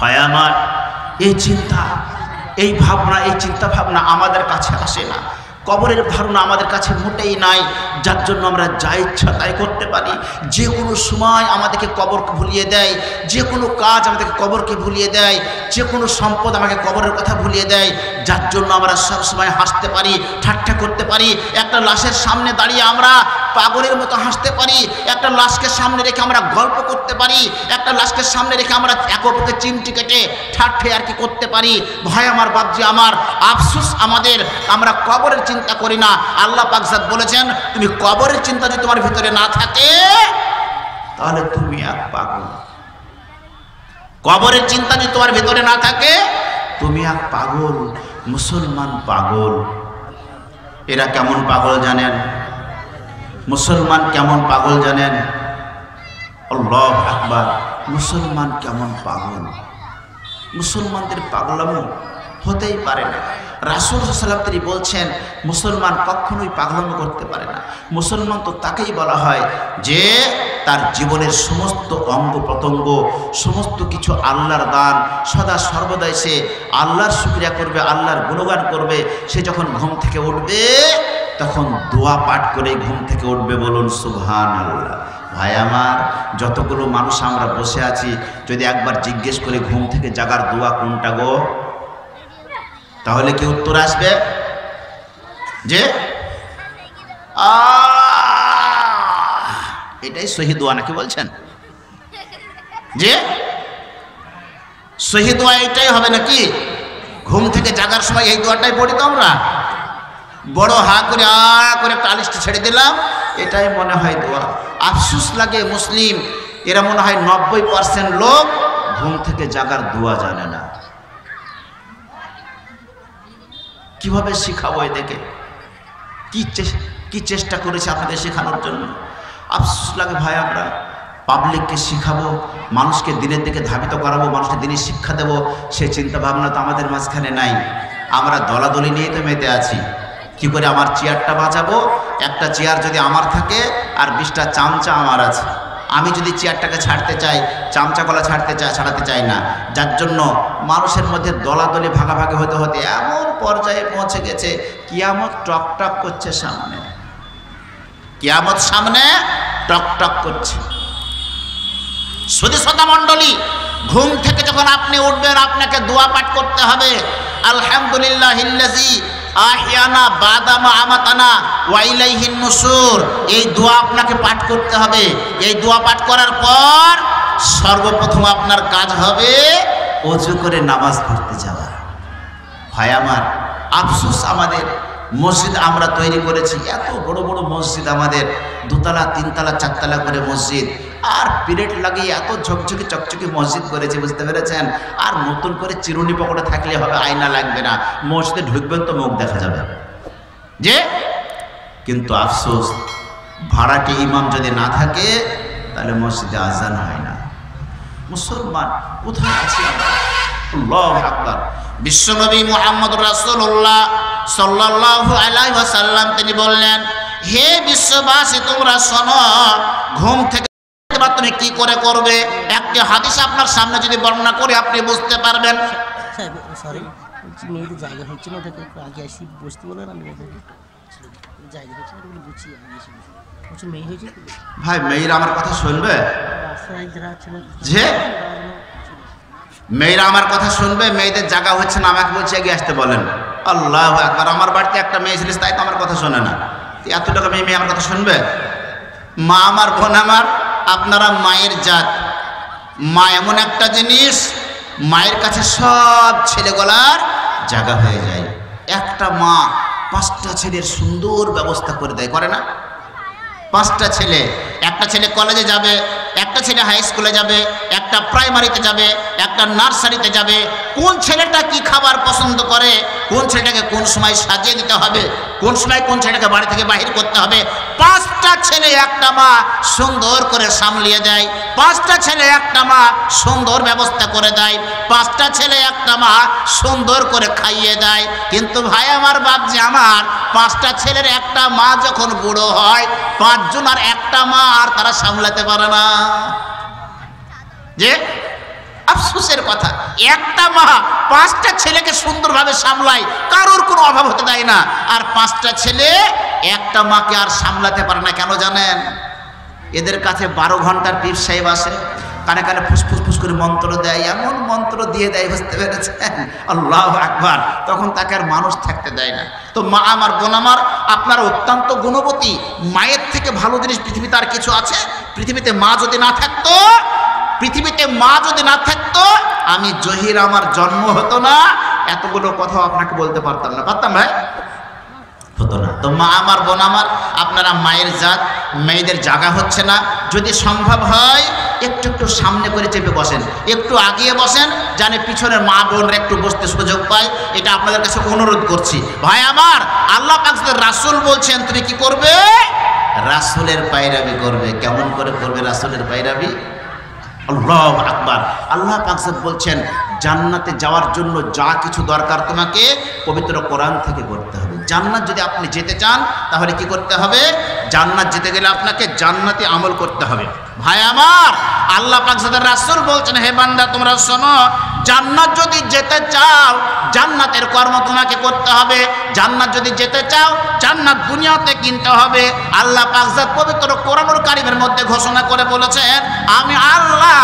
হয় আমার, এই চিন্তা, এই ভাবনা, এই চিন্তা ভাবনা আমাদের কাছে আসে না। কবরের ধারণা আমাদের কাছে মোটেই নাই, যার জন্য আমরা যা ইচ্ছা তাই করতে পারি। যে কোনো সময় আমাদেরকে কবর ভুলিয়ে দেয়, যে কোনো কাজ আমাদেরকে কবরকে ভুলিয়ে দেয়, যে কোনো সম্পদ আমাকে কবরের কথা ভুলিয়ে দেয়, যার জন্য আমরা সব সময় হাসতে পারি, ঠাট্টা করতে পারি। একটা লাশের সামনে দাঁড়িয়ে আমরা পাগলের মতো হাসতে পারি, একটা লাশকে সামনে রেখে আমরা গল্প করতে পারি, একটা লাশকে সামনে রেখে আমরা এক অপরকে চিমটি কেটে ঠাট্টে আর কি করতে পারি। ভয় আমার বাপজি আমার, আফসুস আমাদের, আমরা কবরের চিন্তা করি না। আল্লাহ পাকসাদ বলেছেন, তুমি কবরের চিন্তা যদি তোমার ভিতরে না থাকে, তাহলে তুমি এক পাগল। কবরের চিন্তা যদি তোমার ভিতরে না থাকে, তুমি এক পাগল, মুসলমান পাগল। এরা কেমন পাগল জানেন? মুসলমান কেমন পাগল জানেন? আল্লাহ আকবার। মুসলমান কেমন পাগল? মুসলমানদের পাগলামো হতেই পারে না। রাসুল সাল্লাম তিনি বলছেন, মুসলমান কখনোই পাগলামো করতে পারে না। মুসলমান তো তাকেই বলা হয় যে তার জীবনের সমস্ত অঙ্গ প্রত্যঙ্গ, সমস্ত কিছু আল্লাহর দান সদা সর্বদাই সে আল্লাহর সুক্রিয়া করবে, আল্লাহর গুণগান করবে। সে যখন ঘুম থেকে উঠবে তখন দোয়া পাঠ করে ঘুম থেকে উঠবে বলুন সুবহান আল্লাহ ভাই আমার, যতগুলো মানুষ আমরা বসে আছি, যদি একবার জিজ্ঞেস করে ঘুম থেকে জাগার দোয়া কোনটা গো? তাহলে কি উত্তর আসবে? যে! এটাই সহি দোয়া নাকি বলছেন? যে? সহি দোয়া এটাই হবে নাকি? ঘুম থেকে জাগার সময় এই দোয়াটাই পড়ি তো আমরা। বড় হা করে আ করে একটা টালিশটা ছেড়ে দিলাম, এটাই মনে হয় দোয়া। আফসুস লাগে মুসলিম, এরা মনে হয় নব্বই পার্সেন্ট লোক ঘুম থেকে জাগার দোয়া জানে না। কীভাবে শিখাবো এদেরকে? কি কি চেষ্টা করেছে আপনাদের শেখানোর জন্য? আফসোস লাগে ভাই আমরা পাবলিককে শিখাবো, মানুষকে দিনের দিকে ধাবিত করাবো, মানুষকে দিনের শিক্ষা দেবো সেই চিন্তা ভাবনা তো আমাদের মাঝখানে নাই। আমরা দলাদলি নিয়েই তো মেতে আছি। কি করে আমার চেয়ারটা বাঁচাবো? একটা চেয়ার যদি আমার থাকে আর বিশটা চামচা আমার আছে। আমি যদি চেয়ারটাকে ছাড়তে চাই চামচা কলা ছাড়তে চাই, ছাড়াতে চাই না। যার জন্য মানুষের মধ্যে দলাদলি, ভাগাভাগি হতে হতে এমন পর্যায়ে পৌঁছে গেছে, কিয়ামত টক টক করছে সামনে। কিয়ামত সামনে টক টক করছে। শ্রোতা মণ্ডলী, ঘুম থেকে যখন আপনি উঠবেন, আপনাকে দোয়া পাঠ করতে হবে। আলহামদুলিল্লাহ আহিয়ানা বাদামা আমাতানা ওয়াইলাইহিন নুসুর। এই দোয়া আপনাকে পাঠ করতে হবে। এই দোয়া পাঠ করার পর সর্বপ্রথম আপনার কাজ হবে অজু করে নামাজ পড়তে যাওয়া। ভাই আমার আফসোস আমাদের মসজিদ আমরা তৈরি করেছি। এত বড় বড় মসজিদ আমাদের। দুতলা, তিনতলা, চারতলা করে মসজিদ। আর পিরিয়ড লাগিয়ে এত ঝকঝকে চকচকে মসজিদ করেছে, বুঝতে পেরেছেন? আর নতুন করে চিরুনি পকড়ে থাকলে হবে, আয়না লাগবে না। মসজিদে ঢুকবেন তো মুখ দেখা যাবে। যে? কিন্তু আফসোস, ভাড়াটি ইমাম যদি না থাকে, তাহলে মসজিদে আজান হয় না। মুসলমান, কোথায় আছি আমরা? বিশ্বনবী মুহাম্মদ রাসূলুল্লাহ সাল্লাল্লাহু আলাইহি ওয়াসাল্লাম তিনি বললেন হে বিশ্ববাসী তোমরা শোনো ঘুম থেকে তুমি কি করে করবে? একটি হাদিস আপনার সামনে যদি বর্ণনা করে আপনি বুঝতে পারবেন। সরি জায়গা হচ্ছে না দেখে আগে আসি বসতে বলে আমি জায়গা হচ্ছে না ওগুলো গুছিয়ে আমি এসে বসে বলছি মেয়ে হয়েছে ভাই মেয়েরা আমার কথা শুনবে? ছিল যে? মেয়েরা আমার কথা শুনবে, মেয়েদের জায়গা হচ্ছে না, আমাকে বলছে এগিয়ে আসতে বলেন। আল্লাহ একবার আমার বাড়িতে একটা মেয়ে ছিল, তাই তো আমার কথা শোনে না। এত টাকা মেয়ে মেয়ে আমার কথা শুনবে? মা আমার, বোন আমার, আপনারা মায়ের জাত। মা এমন একটা জিনিস, মায়ের কাছে সব ছেলেগুলার জায়গা হয়ে যায়। একটা মা পাঁচটা ছেলের সুন্দর ব্যবস্থা করে দেয়, করে না? পাঁচটা ছেলে। একটা ছেলে কলেজে যাবে, একটা ছেলে হাই স্কুলে যাবে, একটা প্রাইমারিতে যাবে, একটা নার্সারিতে যাবে। কোন ছেলেটা কি খাবার পছন্দ করে, কোন ছেলেটাকে কোন সময় সাজিয়ে দিতে হবে, কোন সময় কোন ছেলেটাকে বাড়ি থেকে বাহির করতে হবে, পাঁচটা ছেলে একটা মা সুন্দর করে সামলিয়ে দেয়, পাঁচটা ছেলে একটা মা সুন্দর ব্যবস্থা করে দেয়, পাঁচটা ছেলে একটা মা সুন্দর করে খাইয়ে দেয়। কিন্তু ভাই, আমার বাপ যে আমার, পাঁচটা ছেলের একটা মা যখন বুড়ো হয় পাঁচজন আর একটা মা আর তারা সামলাতে পারে না। যে? আফসোসের কথা। একটা মা পাঁচটা ছেলেকে সুন্দরভাবে সামলায়, কারোর কোনো অভাব হতে দেয় না। আর পাঁচটা ছেলে একটা মাকে আর সামলাতে পারে না, কেন জানেন? এদের কাছে বারো ঘণ্টার পীর সাহেব আসে কানে কানে ফুসফুস ফুস করে মন্ত্র দেয়, এমন মন্ত্র দিয়ে দেয়, বুঝতে পেরেছেন? আল্লাহ আকবার। তখন তাকে আর মানুষ থাকতে দেয় না। তো মা আমার, বোন আমার, আপনার অত্যন্ত গুণবতী, মায়ের থেকে ভালো জিনিস পৃথিবীতে আর কিছু আছে? পৃথিবীতে মা যদি না থাকতো, পৃথিবীতে মা যদি না থাকতো, আমি জহির আমার জন্ম হতো না। এতগুলো কথা আপনাকে বলতে পারতাম না। পারতাম ভাই হতো না। তো মা আমার, বোন আমার, আপনারা মায়ের জাত মেয়েদের জাগা হচ্ছে না। যদি সম্ভব হয়, একটু একটু সামনে করে চেপে বসেন। একটু আগিয়ে বসেন জানে পিছনের মা বোনরা একটু বসতে সুযোগ পায়। এটা আপনাদের কাছে অনুরোধ করছি। ভাই আমার, আল্লাহ পাকদের রাসুল বলছেন, তুমি কি করবে? রাসুলের পায়রাবি করবে। কেমন করে করবে রাসুলের পায়রাবি? আল্লাহ আকবার। আল্লাহ পাকসাদ বলছেন, জান্নাতে যাওয়ার জন্য যা কিছু দরকার তোমাকে, পবিত্র কোরআন থেকে করতে হবে। জান্নাত যদি আপনি যেতে চান, তাহলে কি করতে হবে? জান্নাত যেতে গেলে আপনাকে জান্নাতে আমল করতে হবে। ভাই আমার, আল্লাহ পাকসাদের রাসূল বলছেন, হে বান্দা, তোমরা শোনো, জান্নাত যদি যেতে চাও, জান্নাতের কর্ম তোমাকে করতে হবে। জান্নাত যদি যেতে চাও, জান্নাত দুনিয়াতে কিনতে হবে। আল্লাহ পাকসাদ পবিত্র কোরআনুল কারিমের মধ্যে ঘোষণা করে বলেছেন, আমি আল্লাহ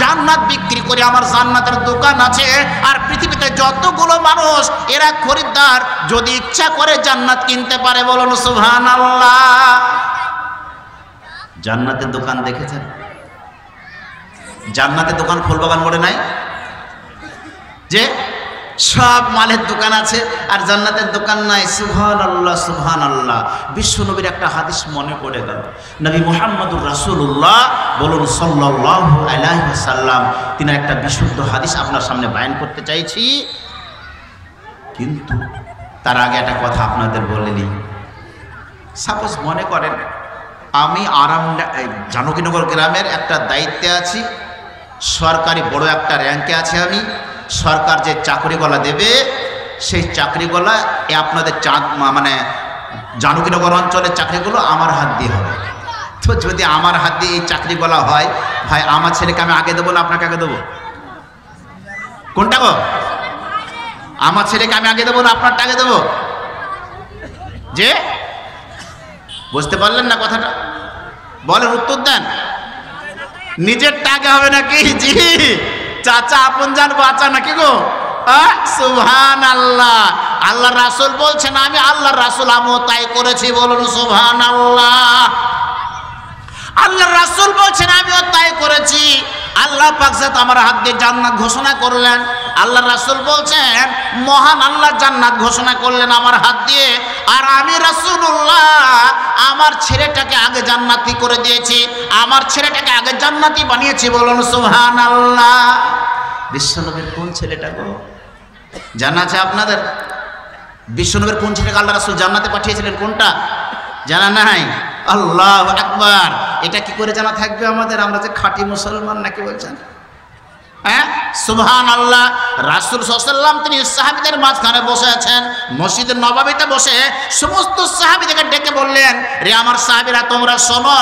জান্নাত বিক্রি করে, আমার জান্নাতের দোকান আছে, আর পৃথিবীতে যতগুলো মানুষ, এরা খরিদ্দার, যদি ইচ্ছা করে জান্নাত কিনতে পারে, বলুন সুবহানাল্লাহ। জান্নাতের দোকান দেখেছেন? জান্নাতের দোকান ফুলবাগান মোড়ে নাই? যে সব মালের দোকান আছে, আর জান্নাতের দোকান নাই। সুহান আল্লাহ সুহান আল্লাহ বিশ্ব নবীর একটা হাদিস মনে পড়ে গেল। নবী মোহাম্মদুর রাসুল্লাহ বলুন সাল্লাহ আলাইসাল্লাম তিনি একটা বিশুদ্ধ হাদিস আপনার সামনে বায়ন করতে চাইছি। কিন্তু তার আগে একটা কথা আপনাদের বলে নিই। সাপোজ মনে করেন, আমি আরাম জানকীনগর গ্রামের একটা দায়িত্বে আছি, সরকারি বড় একটা র্যাঙ্কে আছে আমি, সরকার যে চাকরিগলা দেবে, সেই চাকরিগলা এ আপনাদের চাঁদ মানে জানকীনগর অঞ্চলের চাকরিগুলো আমার হাত দিয়ে হবে। তো যদি আমার হাত দিয়ে এই চাকরিগলা হয়, ভাই, আমার ছেলেকে আমি আগে দেবো না আপনাকে আগে দেবো? কোনটা গো? আমার ছেলেকে আমি আগে দেবো না আপনারটা আগে দেবো? যে বুঝতে পারলেন না কথাটা? বলেন উত্তর দেন। নিজের টাকা হবে নাকি? জি। চাচা আপন যান বাঁচা নাকি গো? সুভান আল্লাহ আল্লাহ রাসুল বলছেন, আমি আল্লাহ রাসুল, আমিও তাই করেছি, বলুন সুভান আল্লাহ আল্লাহ রাসুল বলছেন, আমিও তাই করেছি। আল্লাহ পাকসাত আমার হাত দিয়ে জান্নাত ঘোষণা করলেন। আল্লাহ রাসুল বলছেন, মহান আল্লাহ জান্নাত ঘোষণা করলেন আমার হাত দিয়ে। আর আমি রাসুল্লাহ আমার ছেলেটাকে আগে জান্নাতি করে দিয়েছি। আমার ছেলেটাকে আগে জান্নাতি বানিয়েছি। বলুন সুহান আল্লাহ বিশ্বনবীর কোন ছেলেটা গো? জানা আছে আপনাদের? বিশ্বনবীর কোন ছেলেকে আল্লাহ রাসুল জান্নাতে পাঠিয়েছিলেন, কোনটা? জানা নাই? আল্লাহ একবার এটা কি করে জানা থাকবে আমাদের? আমরা যে খাঁটি মুসলমান নাকি বলছেন? হ্যাঁ? সুবহান আল্লাহ রাসুল সাল্লাম তিনি সাহাবিদের মাঝখানে বসে আছেন মসজিদের নবাবিতে বসে সমস্ত সাহাবিদেরকে ডেকে বললেন, রে আমার সাহাবিরা, তোমরা শোনো,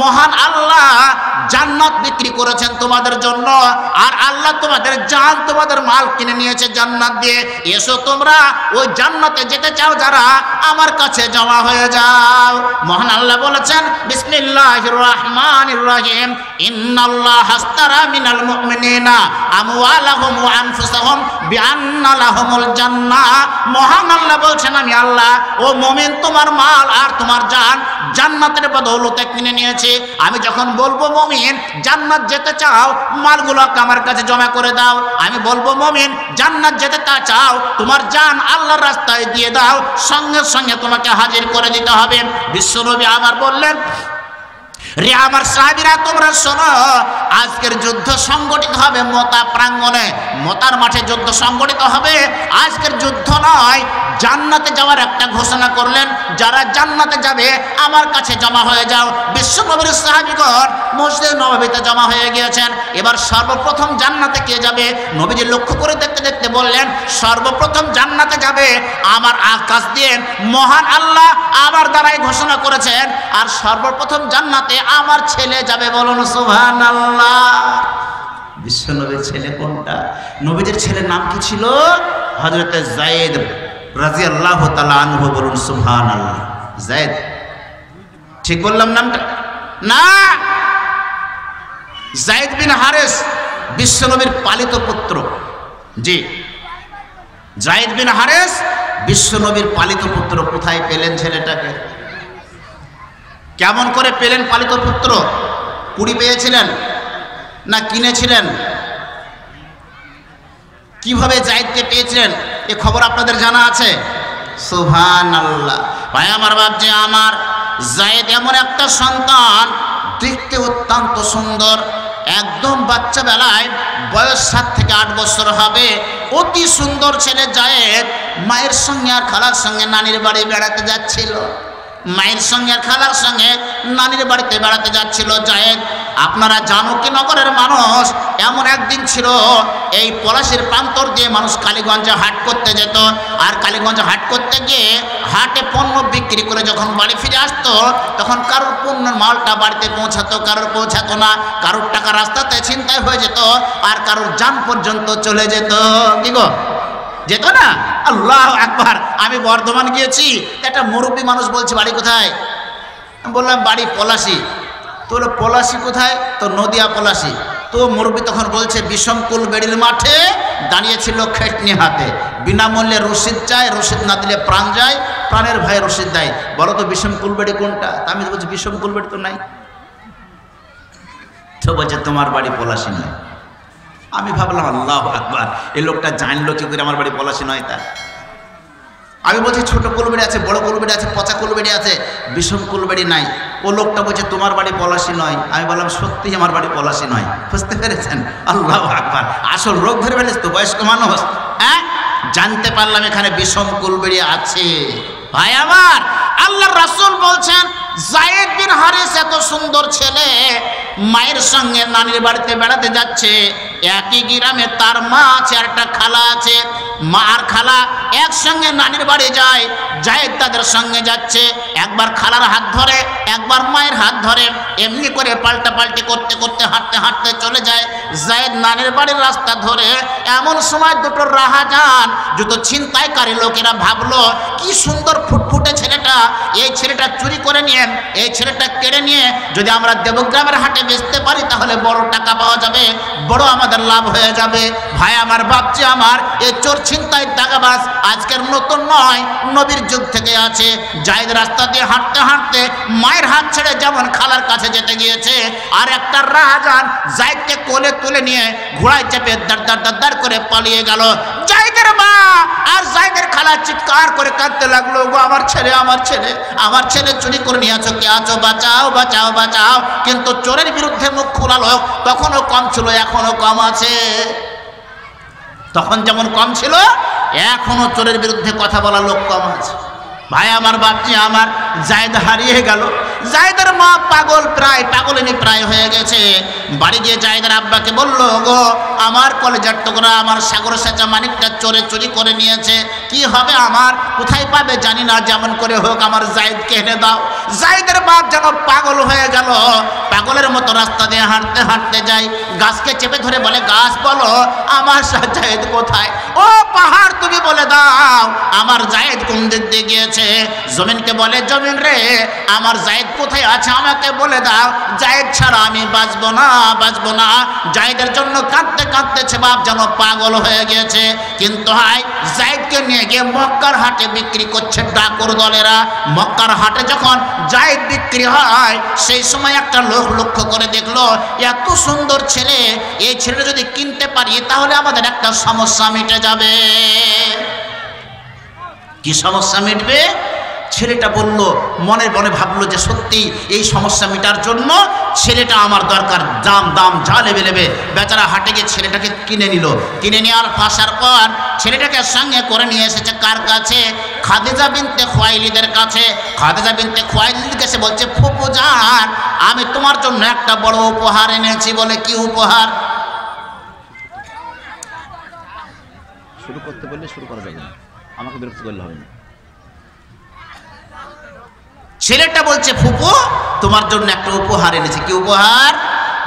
মহান আল্লাহ জান্নাত বিক্রি করেছেন তোমাদের জন্য, আর আল্লাহ তোমাদের জান তোমাদের মাল কিনে নিয়েছে জান্নাত দিয়ে। এসো তোমরা ওই জান্নাতে যেতে চাও, যারা আমার কাছে জমা হয়ে যাও। মহান আল্লাহ বলেছেন, বিসমিল্লাহির রহমানির রহিম। ইন্নাল্লাহ হাস্তারা মিনাল মুমিনিনা। জান্নাহ মহান আল্লাহ বলছেন, আমি আল্লাহ ও তোমার মাল আর তোমার জান জান্নাতের বদৌলতে কিনে নিয়েছে। আমি যখন বলব মুমিন, জান্নাত যেতে চাও মালগুলোকে আমার কাছে জমা করে দাও। আমি বলব মুমিন, জান্নাত যেতে তা চাও, তোমার জান আল্লাহর রাস্তায় দিয়ে দাও। সঙ্গে সঙ্গে তোমাকে হাজির করে দিতে হবে। বিশ্বনবী আবার বললেন রে আমার সাহাবিরা, তোমরা শোনো, আজকের যুদ্ধ সংগঠিত হবে মোতা প্রাঙ্গণে। মোতার মাঠে যুদ্ধ সংগঠিত হবে। আজকের যুদ্ধ নয় জান্নাতে যাওয়ার একটা ঘোষণা করলেন, যারা জান্নাতে যাবে, আমার কাছে জমা হয়ে যাও। বিশ্বনবীর সাহাবিগণ মসজিদ নবাবিতে জমা হয়ে গিয়েছেন। এবার সর্বপ্রথম জান্নাতে কে যাবে? নবীজি লক্ষ্য করে দেখতে দেখতে বললেন, সর্বপ্রথম জান্নাতে যাবে আমার আকাশ দিয়ে মহান আল্লাহ আমার দ্বারাই ঘোষণা করেছেন, আর সর্বপ্রথম জান্নাতে আমার ছেলে যাবে। বলুন সুবহান আল্লাহ বিশ্বনবীর ছেলে কোনটা? নবীদের ছেলের নাম কি ছিল? হজরত জায়েদ রাজি আল্লাহ আনহু বলুন সুহান আল্লাহ জায়েদ, ঠিক বললাম নামটা? না! জায়েদ বিন হারেস বিশ্বনবীর পালিত পুত্র। জি। জায়েদ বিন হারেস বিশ্বনবীর পালিত পুত্র। কোথায় পেলেন ছেলেটাকে? কেমন করে পেলেন পালিত পুত্র? কুড়ি পেয়েছিলেন না কিনেছিলেন? কীভাবে জায়েদকে পেয়েছিলেন? এ খবর আপনাদের জানা আছে? সুহান আল্লাহ ভাই, আমার বাপজি, আমার জায়েদ এমন একটা সন্তান, দেখতে অত্যন্ত সুন্দর। একদম বাচ্চা বেলায় বয়স সাত থেকে আট বছর হবে। অতি সুন্দর ছেলে জায়েদ মায়ের সঙ্গে আর খালার সঙ্গে নানির বাড়ি বেড়াতে যাচ্ছিল। মায়ের সঙ্গে, খালার সঙ্গে নানির বাড়িতে বেড়াতে যাচ্ছিল জায়েদ। আপনারা জানো কি নগরের মানুষ? এমন একদিন ছিল, এই পলাশির প্রান্তর দিয়ে মানুষ কালীগঞ্জে হাট করতে যেত। আর কালীগঞ্জে হাট করতে গিয়ে হাটে পণ্য বিক্রি করে যখন বাড়ি ফিরে আসতো, তখন কারোর পণ্যের মালটা বাড়িতে পৌঁছাতো, কারোর পৌঁছাতো না। কারোর টাকা রাস্তাতে ছিনতাই হয়ে যেত, আর কারোর যান পর্যন্ত চলে যেত। কি গো? যেত না? আল্লাহ একবার আমি বর্ধমান গিয়েছি, একটা মুরব্বী মানুষ বলছে, বাড়ি কোথায়? বললাম, বাড়ি পলাশি। তো পলাশি কোথায়? তো নদিয়া পলাশি। তো মুরব্বী তখন বলছে বিষমকুল বেড়ির মাঠে দাঁড়িয়েছিল খেটনি হাতে। বিনামূল্যে রসিদ চায় রসিদ না দিলে প্রাণ যায়, প্রাণের ভাই রসিদ দেয়। বলো তো বিষমকুল বেড়ি কোনটা? আমি বলছি বিষমকুল বেড়ি তো নাই। তো বলছে, তোমার বাড়ি পলাশি নয়। আমি ভাবলাম, আল্লাহ আকবার। এই লোকটা জানলো কি করে আমার বাড়ি পলাশি নয় তা আমি বলছি, ছোট কুলবেড়ি আছে, বড় কুলবেড়ি আছে, পচা কুলবেড়ি আছে, বিষম কুলবেড়ি নাই। ও লোকটা বলছে, তোমার বাড়ি পলাশি নয়। আমি বললাম সত্যি আমার বাড়ি পলাশি নয়। বুঝতে পেরেছেন? আল্লাহ আকবার। আসল রোগ ধরে ফেলেছ তো, বয়স্ক মানুষ? হ্যাঁ জানতে পারলাম এখানে বিষম কুলবেড়ি আছে। ভাই আমার আল্লাহ রাসূল বলছেন, জায়েদ বিন হারিস এত সুন্দর ছেলে, মায়ের সঙ্গে নানির বাড়িতে বেড়াতে যাচ্ছে, একই গ্রামে তার মা আছে একটা খালা আছে, মা আর খালা একসঙ্গে নানির বাড়ি যায়, জায়েদ তাদের সঙ্গে যাচ্ছে, একবার খালার হাত ধরে, একবার মায়ের হাত ধরে, এমনি করে পাল্টা পাল্টি করতে করতে হাঁটতে হাঁটতে চলে যায়, জায়েদ নানির বাড়ির রাস্তা ধরে, এমন সময় দুটো রাহা যান যত ছিনতাইকারী লোকেরা ভাবলো, কি সুন্দর ফুটফুটে ছেলেটা এই ছেলেটা চুরি করে নিয়ে, এই ছেলেটা কেড়ে নিয়ে যদি আমরা দেবগ্রামের হাটে বেচতে পারি, তাহলে বড় টাকা পাওয়া যাবে, বড় আমাদের লাভ হয়ে যাবে। ভাই, আমার বাপচি আমার এই চোর ছিনতাই দাগাবাজ আজকের নতুন নয়, নবীর যুগ থেকে আছে। জায়দ রাস্তা দিয়ে হাঁটতে হাঁটতে মায়ের হাত ছেড়ে যেমন খালার কাছে যেতে গিয়েছে, আর একটা রাজান জায়দকে কোলে তুলে নিয়ে ঘোড়ায় চেপে দাঁড় দাঁড় দাঁড় করে পালিয়ে গেল। জায়দের মা, আর জায়দের খালা চিৎকার করে কাঁদতে লাগল, গো, আমার ছেলে আমার ছেলে। আমার ছেলে চুরি করে নিয়ে আছো কে আছো, বাঁচাও বাঁচাও বাঁচাও। কিন্তু চোরের বিরুদ্ধে মুখ খোলা লোক তখনও কম ছিল এখনও কম আছে। তখন যেমন কম ছিল এখনও চোরের বিরুদ্ধে কথা বলা লোক কম আছে। ভাই, আমার বাচ্চা, আমার জায়দ হারিয়ে গেল। জায়দের মা পাগল প্রায়, পাগলিনী প্রায় হয়ে গেছে। বাড়ি গিয়ে জায়দের আব্বাকে বলল গো আমার কলেজার টুকরা, আমার সাগর সেচা মানিকটা চোরে চুরি করে নিয়েছে। কি হবে আমার? কোথায় পাবে? জানি না, যেমন করে হোক আমার জায়দকে এনে দাও। জায়দের বাপ যেন পাগল হয়ে গেল। পাগলের মতো রাস্তা দিয়ে হাঁটতে হাঁটতে যাই গাছকে চেপে ধরে বলে, গাছ বলো, আমার জায়েদ কোথায়? ও পাহাড়, তুমি বলে দাও, আমার জায়েদ কোন দিক দিয়ে গিয়েছে? জমিনকে বলে জমিন রে, আমার জায়েদ কোথায় আছে? আমাকে বলে দাও। জায়েদ ছাড়া আমি বাঁচবো না বাঁচবো না। জায়েদের জন্য কাঁদতে কাঁদতেছে বাপ যেন পাগল হয়ে গিয়েছে। কিন্তু হাই জায়েদকে নিয়ে গিয়ে মক্কার হাটে বিক্রি করছে ডাকুর দলেরা। মক্কার হাটে যখন জায়েদ বিক্রি হয়, সেই সময় একটা লোক লক্ষ্য করে দেখল, এত সুন্দর ছেলে, এই ছেলে যদি কিনতে পারি, তাহলে আমাদের একটা সমস্যা মিটে যাবে। কি সমস্যা মিটবে? ছেলেটা বলল, মনে মনে ভাবলো যে সত্যি এই সমস্যা মেটার জন্য ছেলেটা আমার দরকার, দাম দাম, যা লেবে লেবে বেচারা হাটে গিয়ে ছেলেটাকে কিনে নিল। কিনে নেওয়ার আসার পর ছেলেটাকে সঙ্গে করে নিয়ে এসেছে কার কাছে? খাদিজা বিনতে খোয়াইলিদের কাছে। খাদিজা বিনতে খোয়াইলিদের কাছে বলছে, ফুপু যান আমি তোমার জন্য একটা বড় উপহার এনেছি বলে কি উপহার? শুরু করতে বললে শুরু করা যাবে না। আমাকে বিরক্ত করলে হবে না। ছেলেটা বলছে, ফুপো, তোমার জন্য একটা উপহার এনেছে। কি উপহার?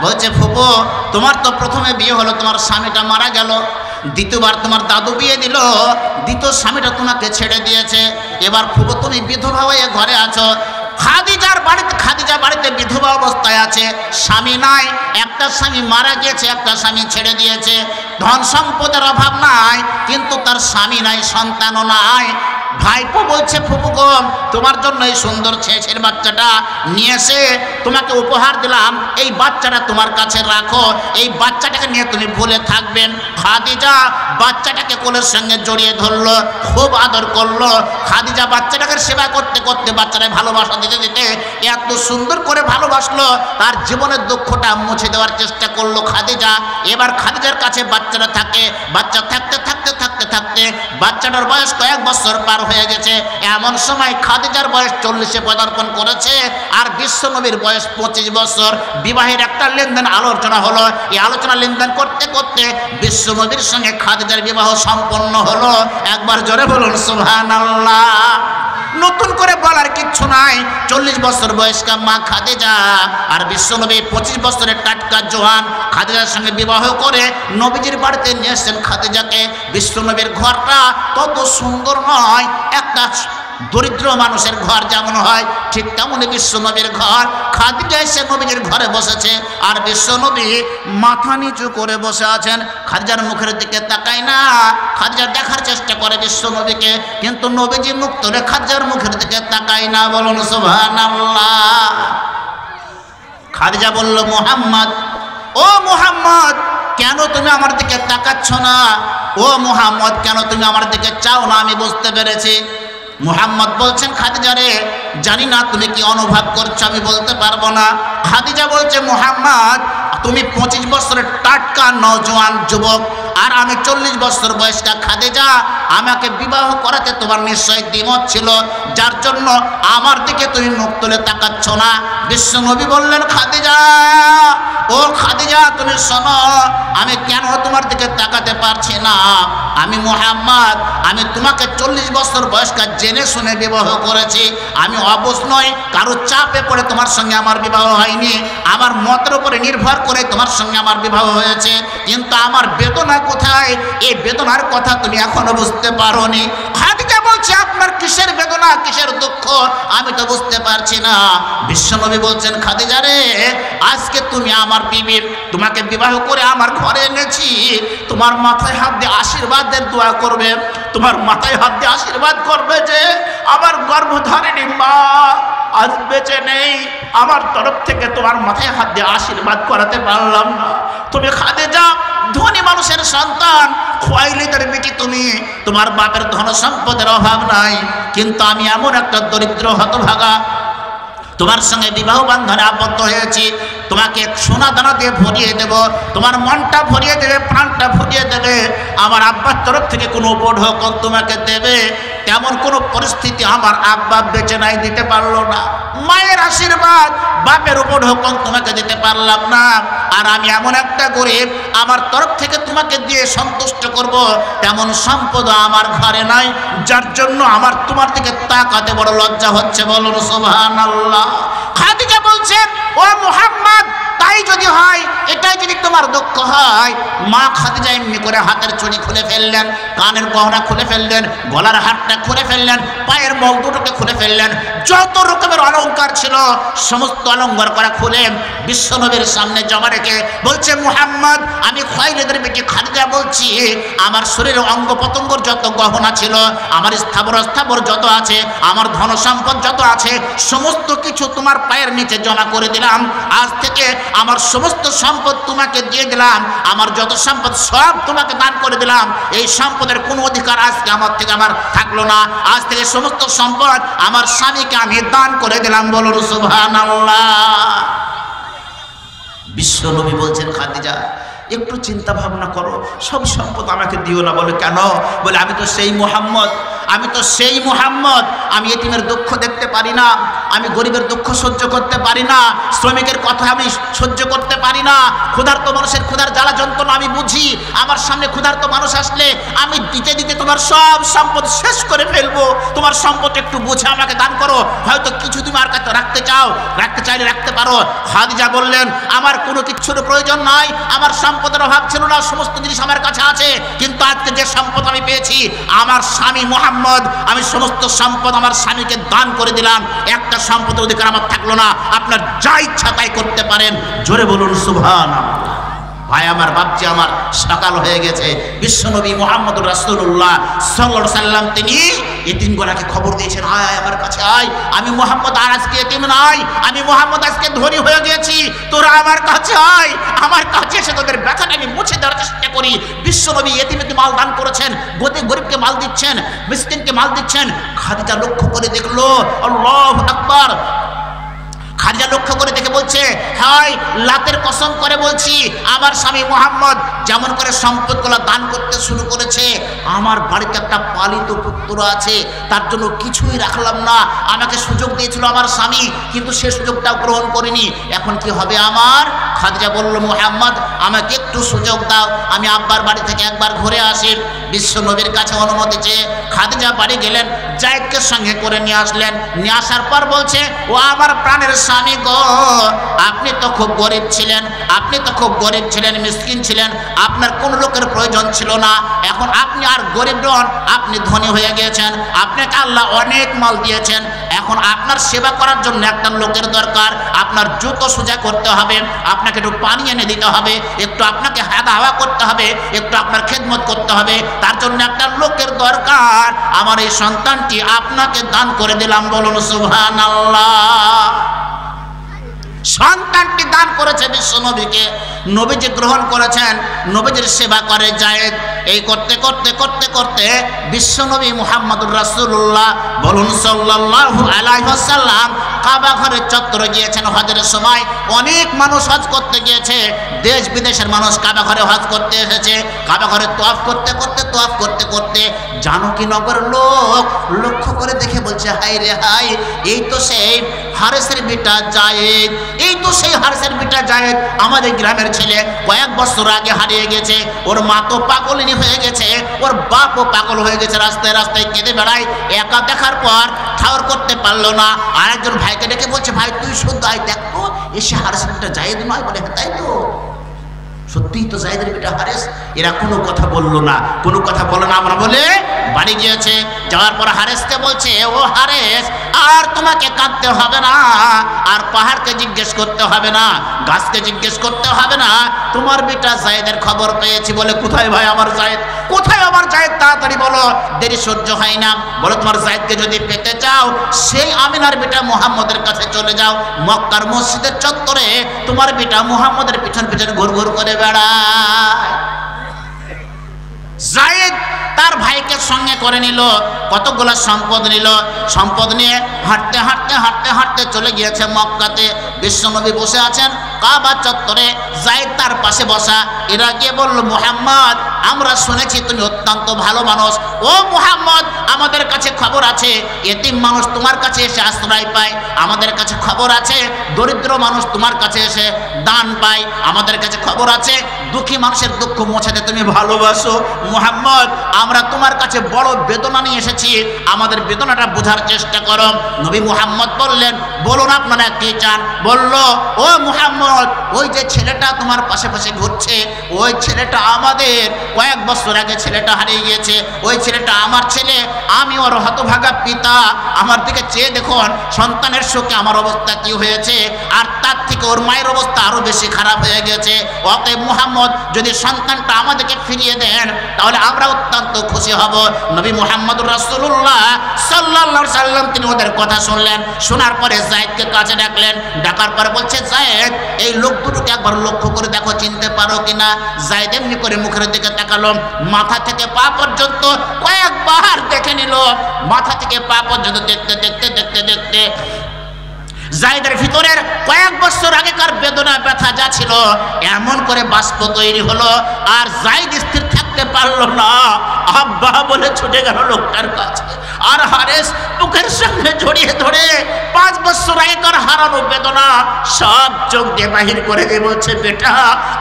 বলছে, ফুপো, তোমার তো প্রথমে বিয়ে হলো, তোমার স্বামীটা মারা গেল। দ্বিতীয়বার তোমার দাদু বিয়ে দিল। দ্বিতীয় স্বামীটা তোমাকে ছেড়ে দিয়েছে। এবার ফুপো, তুমি বিধবা হয়ে ঘরে আছো। খাদিজার বাড়িতে, খাদিজা বাড়িতে বিধবা অবস্থায় আছে। স্বামী নাই, একটা স্বামী মারা গিয়েছে, একটা স্বামী ছেড়ে দিয়েছে। ধন সম্পদের অভাব নাই, কিন্তু তার স্বামী নাই, সন্তানও নাই। ভাইপো বলছে ফুপু গো তোমার জন্য এই সুন্দর ছেছের বাচ্চাটা নিয়ে এসে তোমাকে উপহার দিলাম। এই বাচ্চাটা তোমার কাছে রাখো। এই বাচ্চাটাকে নিয়ে তুমি ভুলে থাকবেন। খাদিজা বাচ্চাটাকে কোলের সঙ্গে জড়িয়ে ধরলো, খুব আদর করল। খাদিজা বাচ্চাটাকে সেবা করতে করতে বাচ্চাটাকে ভালোবাসা দিতে দিতে এত সুন্দর করে ভালোবাসলো। তার জীবনের দুঃখটা মুছে দেওয়ার চেষ্টা করল খাদিজা। এবার খাদিজার কাছে বাচ্চাটা থাকে। বাচ্চা থাকতে থাকতে থাকতে থাকতে বাচ্চাটার বয়স কয়েক বছর পার হয়ে গেছে। এমন সময় খাদিজার বয়স চল্লিশে পদার্পণ করেছে আর বিশ্বনবীর বয়স পঁচিশ বছর। বিবাহের একটা লেনদেন আলোচনা হলো। এই আলোচনা লেনদেন করতে করতে বিশ্বনবীর সঙ্গে খাদিজার বিবাহ সম্পন্ন হলো। একবার জোরে বলুন সুহান নতুন করে বলার কিচ্ছু নাই। চল্লিশ বছর বয়স্কা মা খাদেজা আর বিশ্বনবী পঁচিশ বছরের টাটকা জোহান খাদেজার সঙ্গে বিবাহ করে নবীজির বাড়িতে নিয়ে এসছেন খাদিজাকে। বিশ্বনবীর ঘরটা তত সুন্দর নয়, একটা দরিদ্র মানুষের ঘর যেমন হয়, ঠিক তেমনই বিশ্বনবীর ঘর। খাদিজা এসে নবীজির ঘরে বসেছে, আর বিশ্বনবী মাথা নিচু করে বসে আছেন। খাদিজার মুখের দিকে তাকায় না। খাদিজা দেখার চেষ্টা করে বিশ্বনবীকে, কিন্তু নবীজি মুখ তুলে খাদিজার মুখের দিকে তাকায় না, বলুন সুবহানাল্লাহ। খাদিজা বলল, মোহাম্মদ, ও মোহাম্মদ, কেন তুমি আমার দিকে তাকাচ্ছ না? ও মোহাম্মদ, কেন তুমি আমার দিকে চাও না? আমি বুঝতে পেরেছি। মোহাম্মদ বলছেন, খাদিজা রে, জানি না তুমি কি অনুভব করছ, আমি বলতে পারব না। খাদিজা বলছে, মোহাম্মদ, তুমি পঁচিশ বছরের টাটকা নজওয়ান যুবক আর আমি চল্লিশ বছর বয়সটা খাদিজা, আমাকে বিবাহ করাতে তোমার নিশ্চয় দ্বিমত ছিল। যার জন্য আমার দিকে তুমি মুখ তুলে তাকাচ্ছ না। বিশ্ব নবী বললেন, খাদিজা, ও খাদিজা, তুমি শোনো, আমি কেন তোমার দিকে তাকাতে পারছি না? আমি মোহাম্মদ, আমি তোমাকে চল্লিশ বছর বয়সকার জেনে শুনে বিবাহ করেছি। আমি অবশ নয় কারও চাপে পড়ে তোমার সঙ্গে আমার বিবাহ হয়নি। আমার মতের উপরে নির্ভর করে তোমার সঙ্গে আমার বিবাহ হয়েছে। কিন্তু আমার বেদনা কোথায়? এই বেদনার কথা তুমি এখনও বুঝতে পারছি না। করবে। তোমার মাথায় হাত দিয়ে আশীর্বাদ করবে যে, আমার আজ নেই। আমার তরফ থেকে তোমার মাথায় হাত দিয়ে আশীর্বাদ করাতে পারলাম না। তুমি খাদে যা ধনী মানুষের সন্তান খোয়াইলিদের বেটি তুমি, তোমার বাপের ধন সম্পদের অভাব নাই, কিন্তু আমি এমন একটা দরিদ্র হতভাগা। তোমার সঙ্গে বিবাহ বন্ধনে আবদ্ধ হয়েছি, তোমাকে সোনা দানা দিয়ে ভরিয়ে দেব, তোমার মনটা ভরিয়ে দেবে, প্রাণটা ভরিয়ে দেবে, আমার আব্বার তরফ থেকে কোনো উপঢৌকন তোমাকে দেবে। তেমন কোনো পরিস্থিতি আমার আব্বা বেঁচে নাই দিতে পারল না। মায়ের আশীর্বাদ, বাপের উপঢৌকন তোমাকে দিতে পারলাম না। আর আমি এমন একটা গরিব, আমার তরফ থেকে তোমাকে দিয়ে সন্তুষ্ট করব, তেমন সম্পদ আমার ঘরে নাই। যার জন্য আমার তোমার দিকে তাকাতে বড় লজ্জা হচ্ছে, বলুন সোভান আল্লাহ খাদিজা বলছেন, ও মুহাম্মদ, তাই যদি হয়, এটাই যদি তোমার দুঃখ হয়। মা খাদিজা এমনি করে হাতের চুড়ি খুলে ফেললেন, কানের গহনা খুলে ফেললেন, গলার হাতটা খুলে ফেললেন, পায়ের মগ দুটোকে খুলে ফেললেন। যত রকমের অলংকার ছিল, সমস্ত অলঙ্কার করা খুলে বিশ্বনবীর সামনে জমা রেখে বলছে, মুহাম্মদ, আমি খয়লিদের বেটি খাদিজা বলছি। আমার শরীরে অঙ্গ প্রত্যঙ্গর যত গহনা ছিল, আমার স্থাবর স্থাবর যত আছে, আমার ধন সম্পদ যত আছে, সমস্ত কিছু তোমার পায়ের নিচে জমা করে দিলাম। আজ থেকে আমার সমস্ত সম্পদ তোমাকে দিয়ে দিলাম। আমার যত সম্পদ সব তোমাকে দান করে দিলাম। এই সম্পদের কোনো অধিকার আজকে আমার থেকে আমার থাকল না, আজ থেকে সমস্ত সম্পদ আমার স্বামীকে আমি দান করে দিলাম বলুন বিশ্ব নবী বলছেন, খাদিজা একটু চিন্তা ভাবনা করো, সব সম্পদ আমাকে দিও না। বলে, কেন? বলে, আমি তো সেই মোহাম্মদ, আমি তো সেই মোহাম্মদ। আমি এতিমের দুঃখ দেখতে পারি না, আমি গরিবের দুঃখ সহ্য করতে পারি না, শ্রমিকের কথা আমি সহ্য করতে পারি না, ক্ষুধার্ত মানুষের ক্ষুধার জ্বালা যন্ত্রণা আমি বুঝি, আমার সামনে ক্ষুধার্ত মানুষ আসলে আমি দিতে দিতে তোমার সব সম্পদ শেষ করে ফেলব। তোমার সম্পদ একটু বুঝে আমাকে দান করো, হয়তো কিছু তুমি আর কাছে রাখতে চাও, রাখতে চাইলে রাখতে পারো। খাদিজা বললেন, আমার কোনো কিচ্ছুর প্রয়োজন নাই, আমার সম্পদের অভাব ছিল না, সমস্ত জিনিস আমার কাছে আছে, কিন্তু আজকে যে সম্পদ আমি পেয়েছি, আমার স্বামী মোহাম্মদ, আমি সমস্ত সম্পদ আমার স্বামীকে দান করে দিলাম, একটা সম্পদের অধিকার আমার থাকল না, আপনার যা ইচ্ছা তাই করতে পারেন। জোরে বলুন সুভান ভাই, আমার বাপজি আমার সকাল হয়ে গেছে। বিশ্বনবী মোহাম্মদ রাসূলুল্লাহ সাল্লাল্লাহু আলাইহি সাল্লাম তিনি এতিম গোলাকে খবর দিয়েছেন, আয় আমার কাছে আয়। আমি মোহাম্মদ আর আজকে এতিম নাই। আমি মোহাম্মদ আজকে ধনী হয়ে গেছি। তোরা আমার কাছে আয়। আমার কাছে এসে তোদের ব্যথাটা আমি মুছে দেওয়ার চেষ্টা করি। বিশ্বনবী এতিমকে মাল দান করেছেন গতি গরিবকে মাল দিচ্ছেন, মিসকিনকে মাল দিচ্ছেন। খাদিজা লক্ষ্য করে দেখল, আল্লাহু আকবার খাদিজা লক্ষ্য করে দেখে বলছে, হাই, লাতের কসম করে বলছি, আমার স্বামী মোহাম্মদ যেমন করে সম্পদগুলো দান করতে শুরু করেছে, আমার বাড়িতে একটা পালিত পুত্র আছে, তার জন্য কিছুই রাখলাম না, আমাকে সুযোগ দিয়েছিল আমার স্বামী, কিন্তু সে সুযোগটাও গ্রহণ করিনি। এখন কি হবে আমার? খাদিজা বলল, মোহাম্মদ, আমাকে একটু সুযোগ দাও, আমি আব্বার বাড়ি থেকে একবার ঘুরে আসি। বিশ্ব নবীর কাছে অনুমতি চেয়ে খাদিজা বাড়ি গেলেন, জায়দকে সঙ্গে করে নিয়ে আসলেন। নিয়ে আসার পর বলছে, ও আমার প্রাণের স্বামী গো, আপনি তো খুব গরিব ছিলেন, আপনি তো খুব গরিব ছিলেন, মিসকিন ছিলেন, আপনার কোন লোকের প্রয়োজন ছিল না। এখন আপনি আর গরিব নন, আপনি ধনী হয়ে গিয়েছেন, আপনাকে আল্লাহ অনেক মাল দিয়েছেন। এখন আপনার সেবা করার জন্য একটা লোকের দরকার, আপনার জুতো সোজা করতে হবে, আপনাকে একটু পানি এনে দিতে হবে, একটু আপনাকে হাতা হাওয়া করতে হবে, একটু আপনার খেদমত করতে হবে। তার জন্য একটা লোকের দরকার, আমার এই সন্তানটি আপনাকে দান করে দিলাম, বলুন সুবহান আল্লাহ সন্তানটি দান করেছে বিশ্ব নবীকে নবীজি গ্রহণ করেছেন, নবীজির সেবা করে জায়েদ। এই করতে করতে করতে করতে বিশ্বনবী মুহাম্মদুর রাসূলুল্লাহ বলুন সাল্লাল্লাহু আলাইহি ওয়াসাল্লাম কাবা ঘরের চত্বরে গিয়েছেন হজের সময়। অনেক মানুষ হজ করতে গিয়েছে, দেশ বিদেশের মানুষ কাবা ঘরে হজ করতে এসেছে। কাবা ঘরে তোয়াফ করতে করতে তোয়াফ করতে করতে জানকী নগর লোক লক্ষ্য করে দেখে বলছে হাই রে হাই এই তো সেই হারেসের বিটা জায়েদ। এই তো সেই হারেসের বিটা জায়েদ আমাদের গ্রামের ছেলে কয়েক বছর আগে হারিয়ে গেছে। ওর মা তো পাগলিনী হয়ে গেছে। ওর বাপও পাগল হয়ে গেছে রাস্তায় রাস্তায় কেঁদে বেড়ায়। একা দেখার পর ঠাওর করতে পারল না। আরেকজন ভাইকে ডেকে বলছে, ভাই, তুই শুদ্ধ আয়, দেখো এসে হারেসের বিটা জায়েদ নয় বলে হ্যাঁ তাই তো। সত্যিই তো জায়দের বেটা হারেস, এরা কোনো কথা বলল না। কোনো কথা বলো না আমরা বলে বাড়ি গিয়েছে। যাওয়ার পর হারেসকে বলছে, ও হারেস, আর তোমাকে কাঁদতে হবে না, আর পাহাড়কে জিজ্ঞেস করতে হবে না, গাছকে জিজ্ঞেস করতে হবে না। তোমার বেটা জায়েদের খবর পেয়েছি বলে, কোথায় ভাই আমার জায়েদ কোথায় আমার জায়েদ তাড়াতাড়ি বলো, দেরি সহ্য হয় না। বলো, তোমার জায়েদকে যদি পেতে চাও, সেই আমিনার বেটা মুহাম্মদের কাছে চলে যাও। মক্কার মসজিদের চত্বরে তোমার বেটা মুহাম্মদের পিছন পিছন ঘুর ঘুর করে বেড়ায়। জায়েদ তার ভাইকে সঙ্গে করে নিল, কতগুলো সম্পদ নিল। সম্পদ নিয়ে হাঁটতে হাঁটতে হাঁটতে হাঁটতে চলে গিয়েছে মক্কাতে। বিশ্বনবী বসে আছেন কাবা চত্বরে। জায়েদ তার পাশে বসা। এরা গিয়ে বলল, মুহাম্মদ, আমরা শুনেছি তুমি অত্যন্ত ভালো মানুষ। ও মুহাম্মদ, আমাদের কাছে খবর আছে। এতিম মানুষ তোমার কাছে এসে আশ্রয় পায়। আমাদের কাছে খবর আছে। দরিদ্র মানুষ তোমার কাছে এসে দান পায়। আমাদের কাছে খবর আছে, দুঃখী মানুষের দুঃখ মোছাতে তুমি ভালোবাসো। মুহাম্মদ আমরা তোমার কাছে বড় বেদনা নিয়ে এসেছি। আমাদের বেদনাটা বোঝার চেষ্টা করো। নবী মুহাম্মদ বললেন বলুন আপনারা কি চান? বলল, ও মুহাম্মদ, ওই যে ছেলেটা তোমার পাশে পাশে ঘুরছে, ওই ছেলেটা আমাদের কয়েক বছর আগে ছেলেটা হারিয়ে গিয়েছে, ওই ছেলেটা আমার ছেলে, আমি ওর হতভাগা পিতা। আমার দিকে চেয়ে দেখুন, সন্তানের শোকে আমার অবস্থা কি হয়েছে, আর তার থেকে ওর মায়ের অবস্থা আরও বেশি খারাপ হয়ে গেছে অতএব মুহাম্মদ, যদি সন্তানটা আমাদেরকে ফিরিয়ে দেন, তাহলে আমরা অত্যন্ত খুশি হব। নবী মুহাম্মদ রাসূলুল্লাহ সাল্লাল্লাহু আলাইহি সাল্লাম তিনি ওদের কথা শুনলেন। শোনার পরে জায়েদকে কাছে ডাকলেন। ডাকার পরে বলছে, জায়েদ, এই লোক দুটোকে একবার লক্ষ্য করে দেখো, চিনতে পারো কিনা? জায়েদ এমনি করে মুখের দিকে তাকালো। মাথা থেকে পা পর্যন্ত কয়েকবার দেখে নিল। মাথা থেকে পা পর্যন্ত দেখতে দেখতে দেখতে দেখতে জায়দের ভিতরের কয়েক বছর আগেকার বেদনা, ব্যথা যা ছিল, এমন করে বাষ্প তৈরি হলো আর জায়দ স্থির থাকতে পারল না। আব্বা বলে ছুটে গেল লোকটার কাছে। আর হারেস বুকের সঙ্গে জড়িয়ে ধরে পাঁচ বছর আগেকার হারানো বেদনা সব চোখ দিয়ে বাহির করে দিয়ে বলছে, বেটা,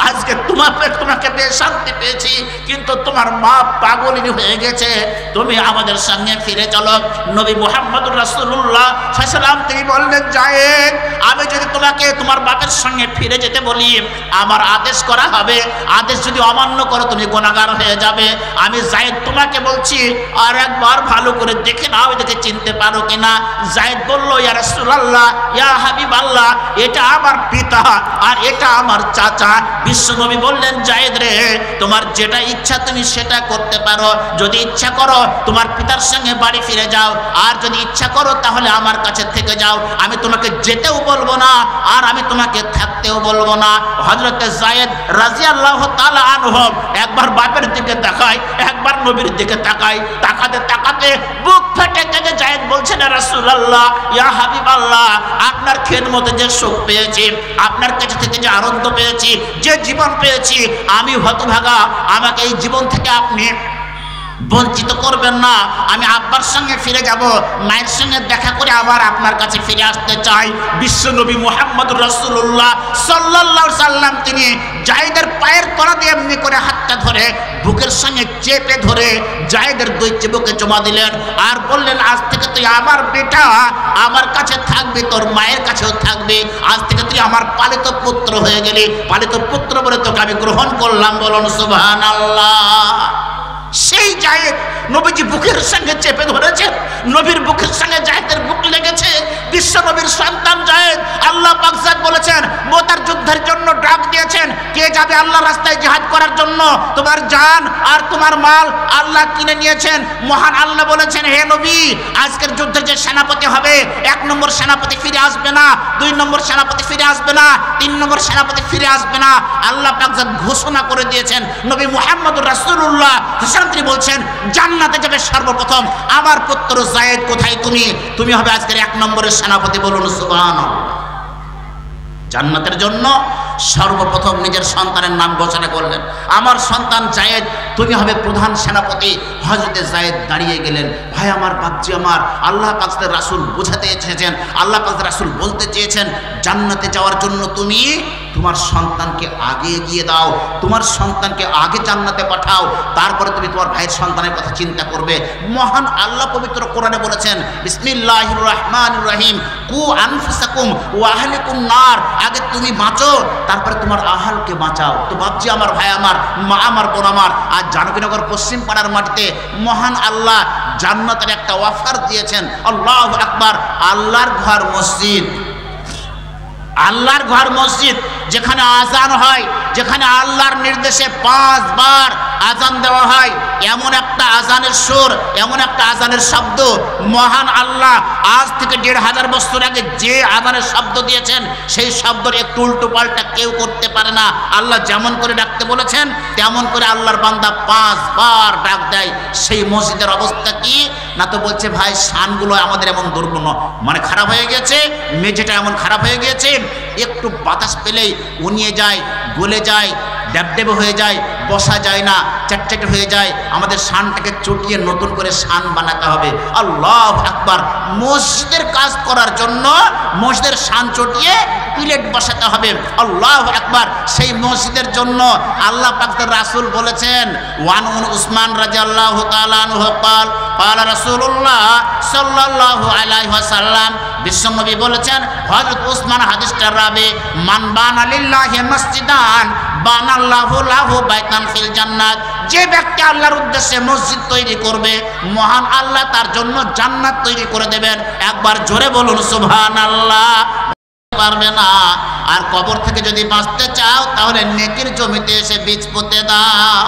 আজকে তোমাকে তোমাকে পেয়ে শান্তি পেয়েছি, কিন্তু তোমার মা পাগলিনী হয়ে গেছে। তুমি আমাদের সঙ্গে ফিরে চলো। নবী মোহাম্মদ রাসূলুল্লাহ সাল্লাম তিনি বললেন, জায়েদ, আমি যদি তোমাকে তোমার বাপের সঙ্গে ফিরে যেতে বলি, আমার আদেশ করা হবে। আদেশ যদি অমান্য করো, তুমি গুণাগার হয়ে যাবে। আমি জায়েদ তোমাকে বলছি, আর একবার ভালো করে দেখে নাও, এটাকে চিনতে পারো কিনা? জায়েদ বলল, ইয়া রাসূলুল্লাহ, ইয়া হাবিবাল্লাহ, এটা আমার পিতা আর এটা আমার চাচা। বিশ্বনবী বললেন, জায়েদ রে, তোমার যেটা ইচ্ছা তুমি সেটা করতে পারো। যদি ইচ্ছা করো তোমার পিতার সঙ্গে বাড়ি ফিরে যাও, আর যদি ইচ্ছা করো তাহলে আমার কাছে থেকে যাও। আমি তোমাকে যেতেও বলব না, আর আমি তোমাকে থাকতেও বলব না। হজরতে জায়েদ রাজিয়াল্লাহ তালা আনহু একবার বাপের দিকে তাকায় একবার নবীর দিকে তাকায় তাকাতে তাকাতে বুক ফেটে কেঁদে জায়েদ বলছেন রাসূলুল্লাহ, ইয়া হাবিবাল্লাহ, আপনার খেদমতে যে সুখ পেয়েছি, আপনার কাছে থেকে যে আনন্দ পেয়েছি, যে জীবন পেয়েছি, আমি হতভাগা, আমাকে এই জীবন থেকে আপনি বঞ্চিত করবেন না। আমি আব্বার সঙ্গে ফিরে যাব, মায়ের সঙ্গে দেখা করে আবার আপনার কাছে ফিরে আসতে চাই। বিশ্বনবী মোহাম্মদ রসুল্লাহ সাল্লাল্লাহু সাল্লাম, তিনি জায়েদের পায়ের তলা দিয়ে এমনি করে হাতটা ধরে, বুকের সঙ্গে চেপে ধরে জায়েদের দুই চিবুকে জমা দিলেন আর বললেন, আজ থেকে তুই আমার বেটা, আমার কাছে থাকবি, তোর মায়ের কাছেও থাকবি। আজ থেকে তুই আমার পালিত পুত্র হয়ে গেলি। পালিত পুত্র বলে তোকে আমি গ্রহণ করলাম। বলুন, সুবহানাল্লাহ। সেই জায়েদ নবীজি বুকের সঙ্গে চেপে ধরেছেন নবীর বুকের সঙ্গে জায়েদের বুক লেগেছে। বিশ্ব নবীর সন্তান জায়েদ আল্লাহ পাকজাদ বলেছেন, মোতার যুদ্ধের জন্য ডাক দিয়েছেন। কে যাবে আল্লাহ রাস্তায় জিহাদ করার জন্য? তোমার জান আর তোমার মাল আল্লাহ কিনে নিয়েছেন। মহান আল্লাহ বলেছেন, হে নবী, আজকের যুদ্ধে যে সেনাপতি হবে, এক নম্বর সেনাপতি ফিরে আসবে না, দুই নম্বর সেনাপতি ফিরে আসবে না, তিন নম্বর সেনাপতি ফিরে আসবে না। আল্লাহ পাকজাদ ঘোষণা করে দিয়েছেন, নবী মুহাম্মদুর রাসূলুল্লাহ। শান্তি বলছেন, জান্নাতে যাবে সর্বপ্রথম। আমার পুত্র জায়েদ কোথায় তুমি? তুমি হবে আজকের এক নম্বরের সেনাপতি বলুন, সুবহানাল্লাহ। জান্নাতের জন্য সর্বপ্রথম নিজের সন্তানের নাম ঘোষণা করলেন। আমার সন্তান জায়েদ, তুমি হবে প্রধান সেনাপতি। হজরতে জায়েদ দাঁড়িয়ে গেলেন। ভাই, আমার বাপজি আমার। আল্লাহ পাকের রাসুল বোঝাতে চেয়েছেন। আল্লাহ পাকের রাসুল বলতে চেয়েছেন, জান্নাতে যাওয়ার জন্য তুমি তোমার সন্তানকে আগে এগিয়ে দাও। তোমার সন্তানকে আগে জান্নাতে পাঠাও। তারপরে তুমি তোমার ভাইয়ের সন্তানের কথা চিন্তা করবে। মহান আল্লাহ পবিত্র কোরআনে বলেছেন, বিসমিল্লাহির রহমানির রহিম, কু আনফুসাকুম ওয়া আহলিকুম নার। আগে তুমি বাঁচো তারপরে তোমার আহালকে বাঁচাও। তো ভাবছি আমার ভাই আমার, মা আমার, বোন আমার আর জানকীনগর পশ্চিম পাড়ার মাটিতে মহান আল্লাহ জান্নাতের একটা অফার দিয়েছেন। আল্লাহ আকবার, আল্লাহর ঘর মসজিদ। আল্লাহর ঘর মসজিদ, যেখানে আজান হয়, যেখানে আল্লাহর নির্দেশে পাঁচবার আজান দেওয়া হয়। এমন একটা আজানের সুর, এমন একটা আজানের শব্দ। মহান আল্লাহ আজ থেকে দেড় হাজার বছর আগে যে আজানের শব্দ দিয়েছেন, সেই শব্দের একটু উল্টো পাল্টা কেউ করতে পারে না। আল্লাহ যেমন করে ডাকতে বলেছেন, তেমন করে আল্লাহর বান্দা পাঁচবার ডাক দেয়। সেই মসজিদের অবস্থা কি? না তো বলছে, ভাই, শানগুলো আমাদের এমন দুর্গুণ মানে খারাপ হয়ে গেছে, মেঝেটা এমন খারাপ হয়ে গিয়েছে একটু বাতাস পেলেই উনিয়ে যায়, গলে যায়। ড্যাবডেবে হয়ে যায়, বসা যায় না, চ্যাটচ্যাট হয়ে যায়। আমাদের শানটাকে চটিয়ে নতুন করে শান বানাতে হবে। আল্লাহ আকবার। মসজিদের কাজ করার জন্য মসজিদের শান চটিয়ে প্লেট বসাতে হবে। আল্লাহ একবার সেই মসজিদের জন্য আল্লাহ পাক রাসুল বলেছেন, ওয়ান উসমান রাজা আল্লাহ তালান পালা রসুল্লাহ সাল্লাহ আলাইসাল্লাম বিশ্বনবী বলেছেন হজরত উসমান হাদিসটা রাবে, মান বান আলিল্লাহ মসজিদান, বান আল্লাহ লাহু বাইতান ফিল জান্নাত। যে ব্যক্তি আল্লাহর উদ্দেশ্যে মসজিদ তৈরি করবে, মহান আল্লাহ তার জন্য জান্নাত তৈরি করে দেবেন। একবার জোরে বলুন সুবহান আল্লাহ পারবে না। আর কবর থেকে যদি বাঁচতে চাও, তাহলে নেকির জমিতে এসে বীজ পুঁতে দাও।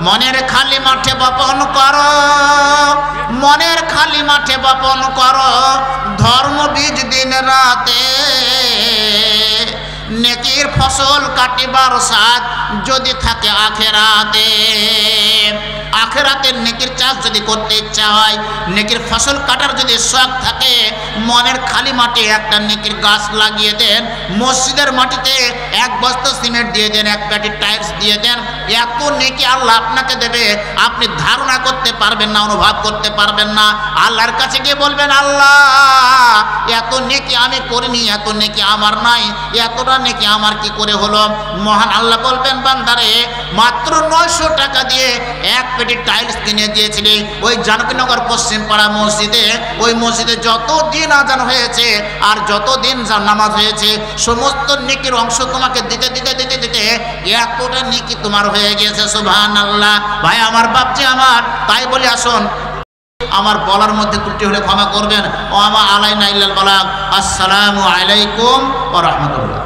মনের খালি মাঠে বপন করো। মনের খালি মাঠে বপন করো। ধর্ম বীজ দিন রাতে। নেকির ফসল কাটিবার সাথ যদি থাকে আখেরাতে। আখেরাতের নেকির চাষ যদি করতে ইচ্ছা হয়, নেকির ফসল কাটার যদি শখ থাকে, মনের খালি মাটি একটা নেকির গাছ লাগিয়ে দেন, মসজিদের মাটিতে এক বস্তা সিমেন্ট দিয়ে দেন, এক প্যাটি টাইলস দিয়ে দেন এত নেকি আল্লাহ আপনাকে দেবে, আপনি ধারণা করতে পারবেন না, অনুভব করতে পারবেন না। আল্লাহর কাছে গিয়ে বলবেন, আল্লাহ, এত নেকি আমি করিনি, এত নেকি আমার নাই, এতটা নেকি আমার কি করে হলো? মহান আল্লাহ বলবেন, বান্দারে, মাত্র নয়শো টাকা দিয়ে এক পেটি টাইলস কিনে দিয়েছিলি। ওই জানকীনগর পশ্চিম পাড়া মসজিদে, ওই মসজিদে যত দিন আজান হয়েছে আর যত দিন নামাজ হয়েছে, সমস্ত নেকির অংশ তোমাকে দিতে দিতে দিতে দিতে এতটা নেকি তোমার হয়ে গিয়েছে সুভান আল্লাহ ভাই, আমার বাপজি আমার, তাই বলে আসুন। আমার বলার মধ্যে ত্রুটি হলে ক্ষমা করবেন। ও আমার আলাই নাইলাল বালাক আসসালামু আলাইকুম ও রাহমাতুল্লাহ।